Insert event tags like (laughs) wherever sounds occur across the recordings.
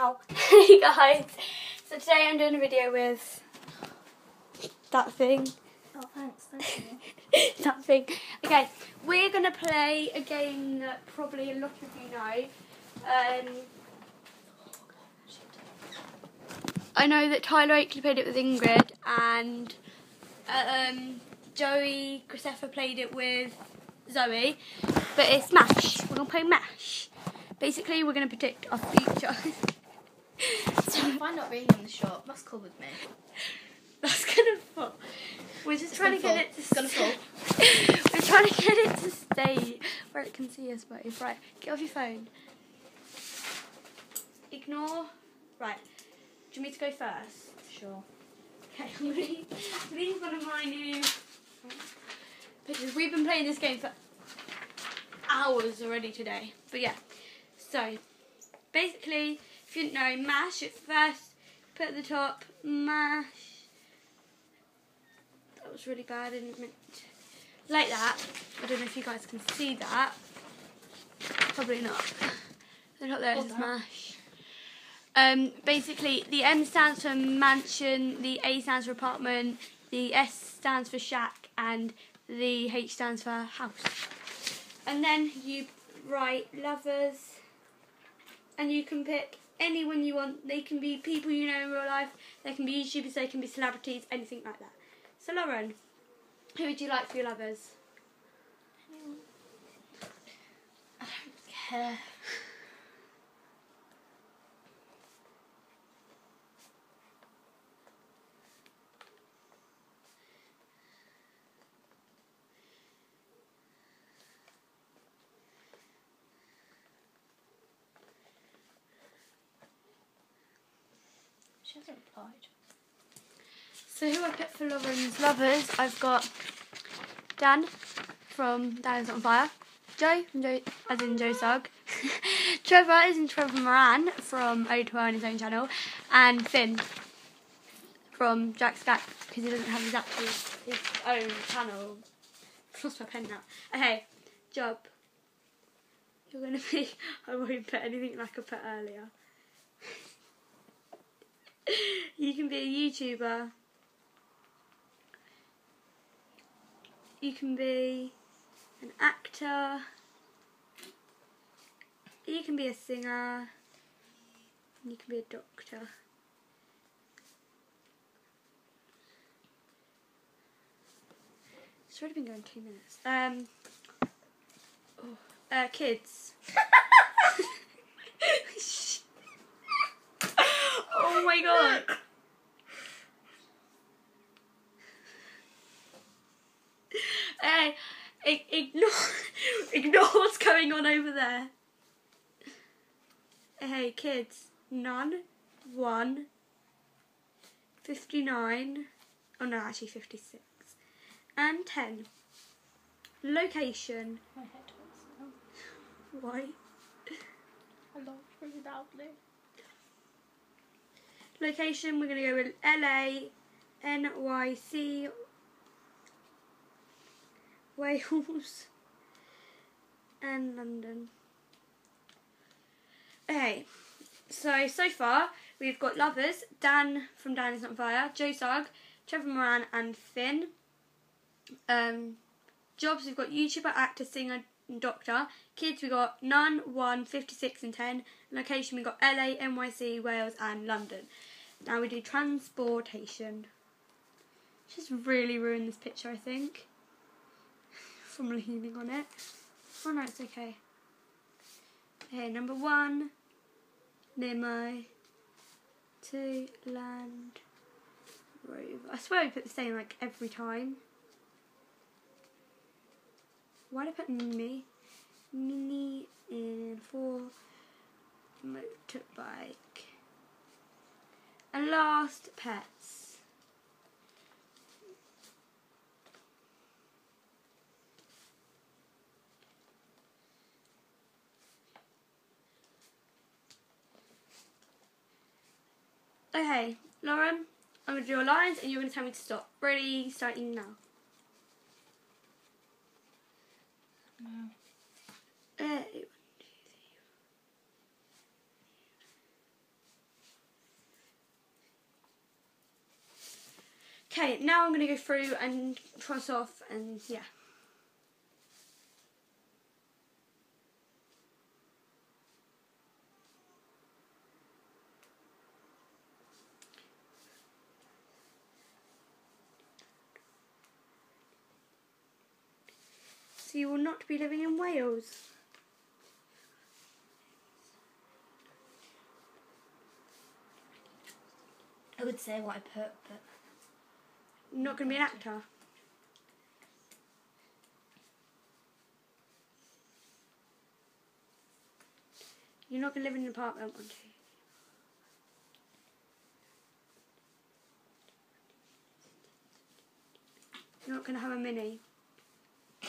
Ow. (laughs) hey guys. So today I'm doing a video with that thing. Oh, thanks. Thank you. (laughs) that thing. Okay, we're gonna play a game that probably a lot of you know. Um, I know that Tyler Oakley played it with Ingrid and um, Joey Graceffa played it with Zoe, but it's MASH. We're gonna play MASH. Basically, we're gonna predict our future. (laughs) (laughs) so if I'm not really in the shop, that's cool with me. (laughs) That's gonna fall. We're just It's trying to gonna get fall. it to It's gonna fall. (laughs) We're trying to get it to stay where it can see us both. Right, get off your phone. Ignore. Right. Do you want me to go first? Sure. Okay, I'm gonna use, I'm gonna use one of my new because we've been playing this game for hours already today. But yeah, so basically, didn't know, mash at first, put at the top, mash. That was really bad, I didn't mean to- like that. I don't know if you guys can see that. Probably not. (laughs) The top there says mash. Um, basically, the M stands for mansion, the A stands for apartment, the S stands for shack, and the H stands for house. And then you write lovers, and you can pick anyone you want. They can be people you know in real life, they can be YouTubers, they can be celebrities, anything like that. So, Lauren, who would you like for your lovers? I don't care. She hasn't replied. So who I picked for Lauren's lovers? I've got Dan from Dan is on Fire, Joe from Joe as in Joe Sugg, (laughs) Trevor is in Trevor Moran from O2 on his own channel, and Finn from JacksGap because he doesn't have his actual his own channel. I've lost my pen now. Okay, job. You're gonna (laughs) be. I won't put anything like I put earlier. (laughs) you can be a YouTuber. You can be an actor. You can be a singer. You can be a doctor. It's already been going two minutes. Um, oh, uh, kids. (laughs) oh my god. Hey, ignore, (laughs) ignore what's going on over there. Hey, kids. None. One. Fifty-nine. Oh no, actually fifty-six. And ten. Location. My head hurts now. Why? I laughed really loudly. Location. We're gonna go with LA, NYC, Wales, and London. Okay, so so far we've got lovers: Dan from Dan is Not Fire, Joe Sugg, Trevor Moran, and Finn. Um, jobs we've got YouTuber, actor, singer, doctor. Kids we got none, one, 56 and ten. Location we got LA, NYC, Wales, and London. Now we do transportation. Just really ruined this picture, I think, (laughs) from leaning on it. Oh no, it's okay. Okay, number one, limo. Two, land rover. I swear I put the same like every time. Why did I put me? Mini in four, motorbike. And last, pets. Okay, Lauren, I'm going to draw lines and you're going to tell me to stop. Ready, starting now. No. Uh, one, two, three. Okay, now I'm going to go through and cross off and yeah. So you will not be living in Wales. I would say what I put, but not going to be an actor. You're not going to live in an apartment. You're not going to have a mini. (laughs)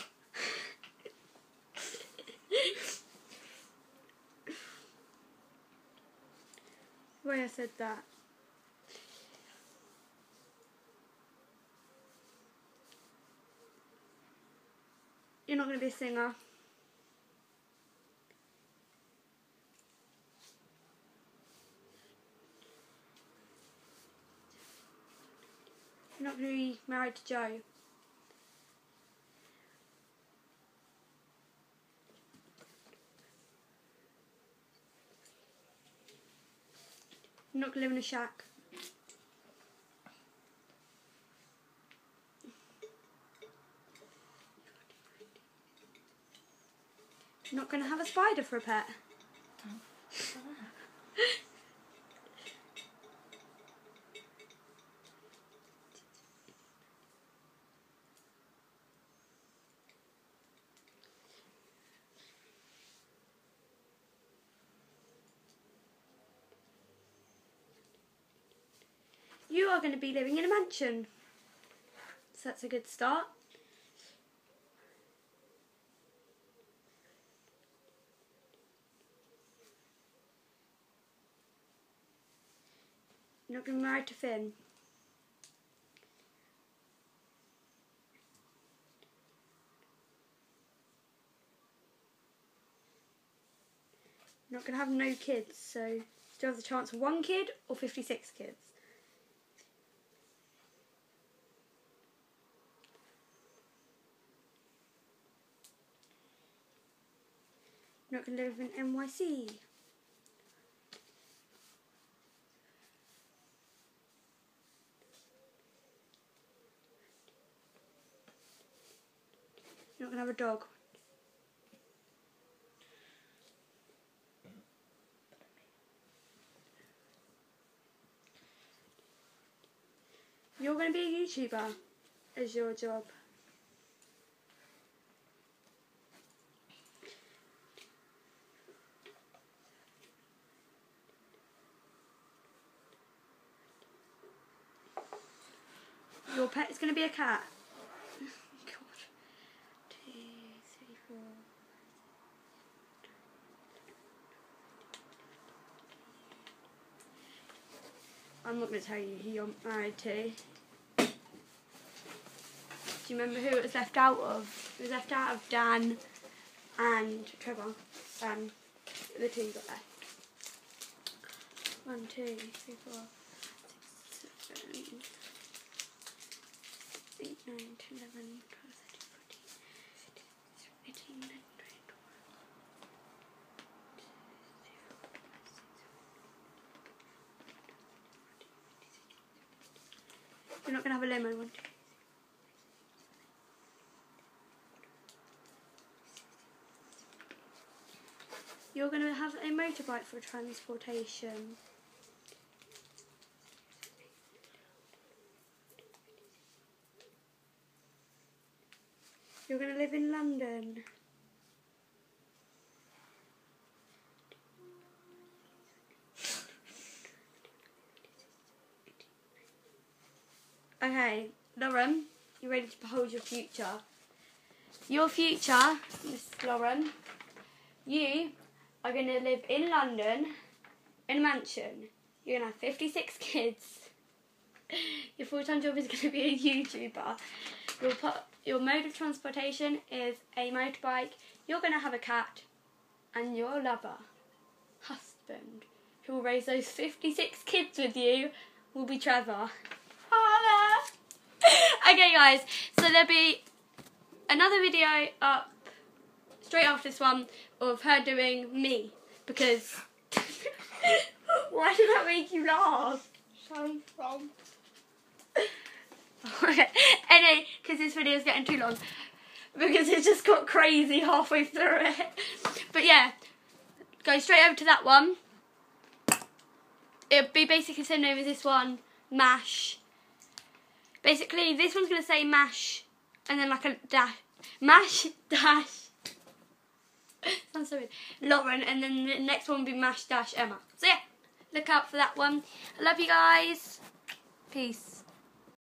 Why I said that. You're not going to be a singer. You're not going to be married to Joe. You're not going to live in a shack. You're not going to have a spider for a pet. You are going to be living in a mansion. So that's a good start. Not going to married to Finn. Not going to have no kids, so still have the chance of one kid or 56 kids. Not going to live in NYC. You're not going to have a dog. You're going to be a YouTuber as your job. Your pet is going to be a cat. God. Two, three, four. I'm not going to tell you who you're married to. Do you remember who it was left out of? It was left out of Dan and Trevor. Dan, the two you got left. One, two, three, four, six, seven, eight, nine, ten, eleven, twelve, You're not gonna have a lemon one. You're going to have a motorbike for transportation. You're going to live in London. Okay, Lauren, you ready to behold your future? Your future, Miss Lauren, you are going to live in London in a mansion. You're going to have 56 kids. (laughs) Your full time job is going to be a YouTuber. Your, your mode of transportation is a motorbike. You're going to have a cat. And your lover, husband, who will raise those 56 kids with you, will be Trevor. (laughs) Okay, guys. So there'll be another video up straight after this one of her doing me because. (laughs) Why did that make you laugh? Some from. (laughs) Okay. anyway, because this video is getting too long. Because it just got crazy halfway through it. But yeah, go straight over to that one. It'll be basically the same name as this one, MASH. Basically, this one's going to say MASH and then like a dash. MASH (laughs) dash. Sounds so weird. Lauren, and then the next one will be MASH dash Emma. So yeah, look out for that one. I love you guys. Peace.